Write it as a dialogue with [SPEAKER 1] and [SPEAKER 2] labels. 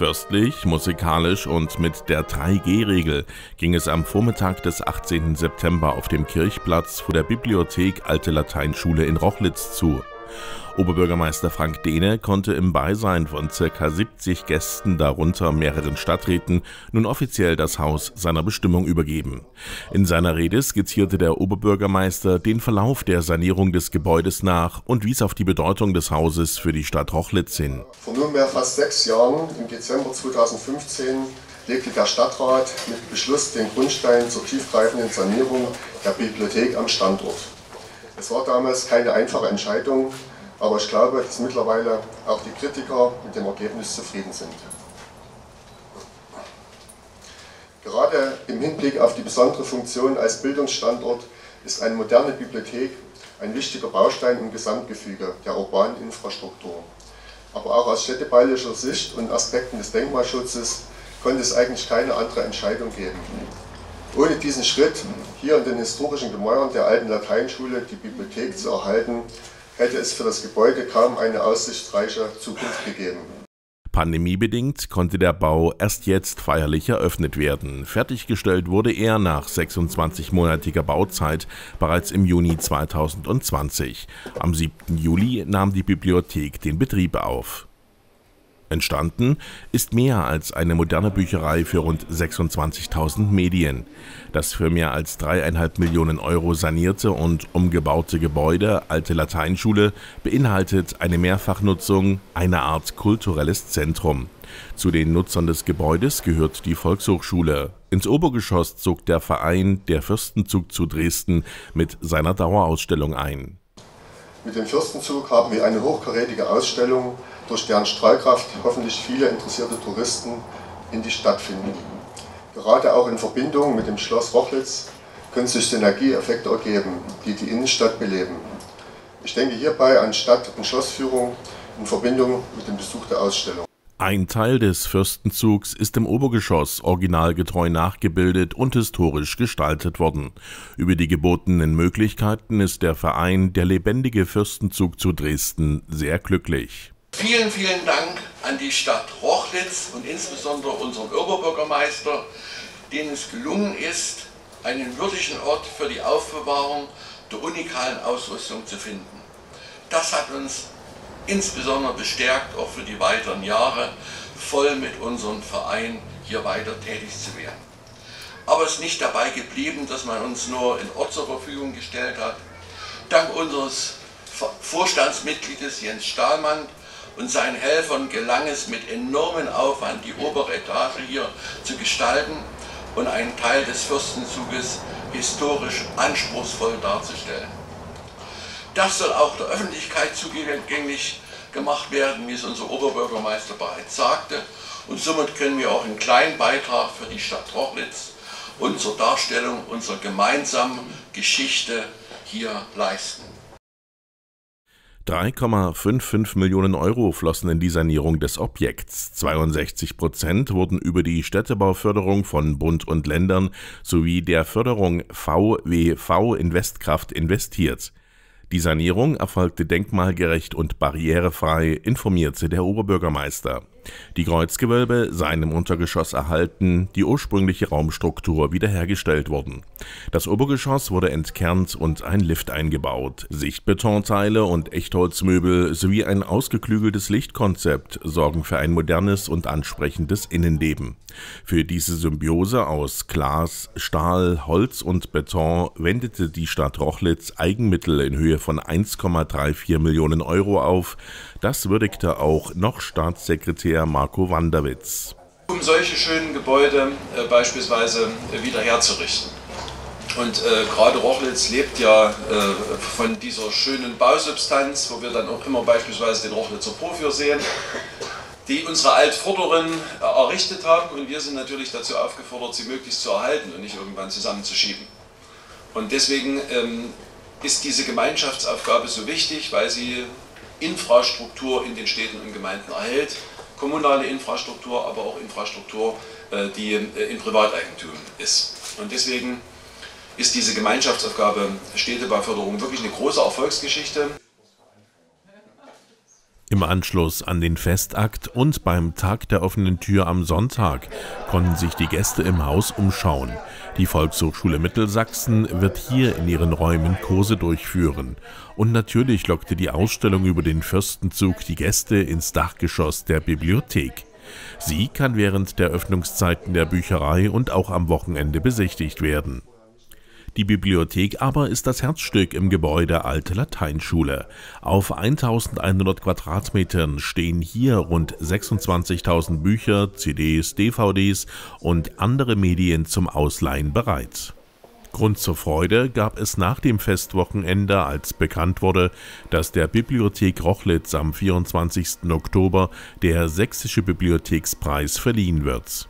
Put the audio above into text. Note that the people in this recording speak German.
[SPEAKER 1] Fürstlich, musikalisch und mit der 3G-Regel ging es am Vormittag des 18. September auf dem Kirchplatz vor der Bibliothek Alte Lateinschule in Rochlitz zu. Oberbürgermeister Frank Dehne konnte im Beisein von ca. 70 Gästen, darunter mehreren Stadträten, nun offiziell das Haus seiner Bestimmung übergeben. In seiner Rede skizzierte der Oberbürgermeister den Verlauf der Sanierung des Gebäudes nach und wies auf die Bedeutung des Hauses für die Stadt Rochlitz hin.
[SPEAKER 2] Vor nunmehr fast sechs Jahren, im Dezember 2015, legte der Stadtrat mit Beschluss den Grundstein zur tiefgreifenden Sanierung der Bibliothek am Standort. Es war damals keine einfache Entscheidung, aber ich glaube, dass mittlerweile auch die Kritiker mit dem Ergebnis zufrieden sind. Gerade im Hinblick auf die besondere Funktion als Bildungsstandort ist eine moderne Bibliothek ein wichtiger Baustein im Gesamtgefüge der urbanen Infrastruktur. Aber auch aus städtebaulicher Sicht und Aspekten des Denkmalschutzes konnte es eigentlich keine andere Entscheidung geben. Ohne diesen Schritt, hier in den historischen Gemäuern der alten Lateinschule die Bibliothek zu erhalten, hätte es für das Gebäude kaum eine aussichtsreiche Zukunft gegeben.
[SPEAKER 1] Pandemiebedingt konnte der Bau erst jetzt feierlich eröffnet werden. Fertiggestellt wurde er nach 26-monatiger Bauzeit bereits im Juni 2020. Am 7. Juli nahm die Bibliothek den Betrieb auf. Entstanden ist mehr als eine moderne Bücherei für rund 26.000 Medien. Das für mehr als dreieinhalb Millionen Euro sanierte und umgebaute Gebäude Alte Lateinschule beinhaltet eine Mehrfachnutzung, eine Art kulturelles Zentrum. Zu den Nutzern des Gebäudes gehört die Volkshochschule. Ins Obergeschoss zog der Verein Der Fürstenzug zu Dresden mit seiner Dauerausstellung ein.
[SPEAKER 2] Mit dem Fürstenzug haben wir eine hochkarätige Ausstellung durch deren Strahlkraft hoffentlich viele interessierte Touristen in die Stadt finden. Gerade auch in Verbindung mit dem Schloss Rochlitz können sich Synergieeffekte ergeben, die die Innenstadt beleben. Ich denke hierbei an Stadt- und Schlossführung in Verbindung mit dem Besuch der Ausstellung.
[SPEAKER 1] Ein Teil des Fürstenzugs ist im Obergeschoss originalgetreu nachgebildet und historisch gestaltet worden. Über die gebotenen Möglichkeiten ist der Verein Der lebendige Fürstenzug zu Dresden sehr glücklich.
[SPEAKER 3] Vielen, vielen Dank an die Stadt Rochlitz und insbesondere unseren Oberbürgermeister, denen es gelungen ist, einen würdigen Ort für die Aufbewahrung der unikalen Ausrüstung zu finden. Das hat uns insbesondere bestärkt, auch für die weiteren Jahre voll mit unserem Verein hier weiter tätig zu werden. Aber es ist nicht dabei geblieben, dass man uns nur in Ort zur Verfügung gestellt hat. Dank unseres Vorstandsmitgliedes Jens Stahlmann und seinen Helfern gelang es mit enormem Aufwand, die obere Etage hier zu gestalten und einen Teil des Fürstenzuges historisch anspruchsvoll darzustellen. Das soll auch der Öffentlichkeit zugänglich gemacht werden, wie es unser Oberbürgermeister bereits sagte. Und somit können wir auch einen kleinen Beitrag für die Stadt Rochlitz und zur Darstellung unserer gemeinsamen Geschichte hier leisten.
[SPEAKER 1] 3,55 Millionen Euro flossen in die Sanierung des Objekts. 62 Prozent wurden über die Städtebauförderung von Bund und Ländern sowie der Förderung VWV Investkraft investiert. Die Sanierung erfolgte denkmalgerecht und barrierefrei, informierte der Oberbürgermeister. Die Kreuzgewölbe seien im Untergeschoss erhalten, die ursprüngliche Raumstruktur wiederhergestellt worden. Das Obergeschoss wurde entkernt und ein Lift eingebaut. Sichtbetonteile und Echtholzmöbel sowie ein ausgeklügeltes Lichtkonzept sorgen für ein modernes und ansprechendes Innenleben. Für diese Symbiose aus Glas, Stahl, Holz und Beton wendete die Stadt Rochlitz Eigenmittel in Höhe von 1,34 Millionen Euro auf. Das würdigte auch noch Staatssekretär Marco Wanderwitz.
[SPEAKER 4] Um solche schönen Gebäude äh, beispielsweise äh, wieder herzurichten. Und äh, gerade Rochlitz lebt ja äh, von dieser schönen Bausubstanz, wo wir dann auch immer beispielsweise den Rochlitzer Profil sehen die unsere Altvorderen errichtet haben und wir sind natürlich dazu aufgefordert, sie möglichst zu erhalten und nicht irgendwann zusammenzuschieben. Und deswegen ähm, ist diese Gemeinschaftsaufgabe so wichtig, weil sie Infrastruktur in den Städten und Gemeinden erhält, kommunale Infrastruktur, aber auch Infrastruktur, äh, die äh, in Privateigentum ist. Und deswegen ist diese Gemeinschaftsaufgabe Städtebauförderung wirklich eine große Erfolgsgeschichte.
[SPEAKER 1] Im Anschluss an den Festakt und beim Tag der offenen Tür am Sonntag konnten sich die Gäste im Haus umschauen. Die Volkshochschule Mittelsachsen wird hier in ihren Räumen Kurse durchführen. Und natürlich lockte die Ausstellung über den Fürstenzug die Gäste ins Dachgeschoss der Bibliothek. Sie kann während der Öffnungszeiten der Bücherei und auch am Wochenende besichtigt werden. Die Bibliothek aber ist das Herzstück im Gebäude Alte Lateinschule. Auf 1100 Quadratmetern stehen hier rund 26.000 Bücher, CDs, DVDs und andere Medien zum Ausleihen bereit. Grund zur Freude gab es nach dem Festwochenende, als bekannt wurde, dass der Bibliothek Rochlitz am 24. Oktober der Sächsische Bibliothekspreis verliehen wird